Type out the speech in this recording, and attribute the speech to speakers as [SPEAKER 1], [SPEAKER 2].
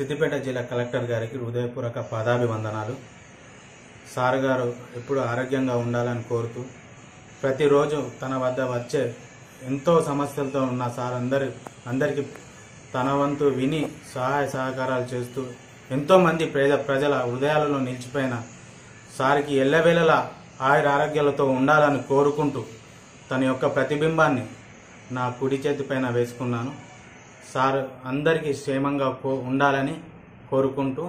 [SPEAKER 1] జిల్లా కలెక్టర్ గారికి హృదయపూర్వక పాదాభివందనాలు. సార్ గారు ఎప్పుడు ఆరోగ్యంగా ఉండాలని కోరుతూ ప్రతిరోజు తన వద్ద వచ్చే ఎంతో సమస్యలతో ఉన్న సార్ అందరి అందరికీ తన వంతు విని సహాయ సహకారాలు చేస్తూ ఎంతోమంది ప్రజ ప్రజల హృదయాలలో నిలిచిపోయిన సార్కి ఎల్లవేళలా ఆయుర ఆరోగ్యాలతో ఉండాలని కోరుకుంటూ తన యొక్క ప్రతిబింబాన్ని నా కుడి చేతి పైన వేసుకున్నాను. సార్ అందరికీ క్షేమంగా ఉండాలని కోరుకుంటూ